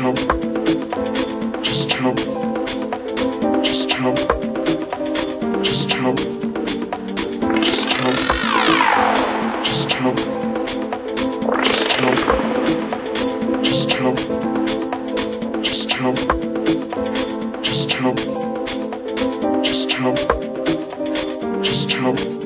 jump. Just jump. Just jump. Just jump. Just jump. Just jump. Just jump. Just jump. Just jump. Just jump. Just jump. Just jump.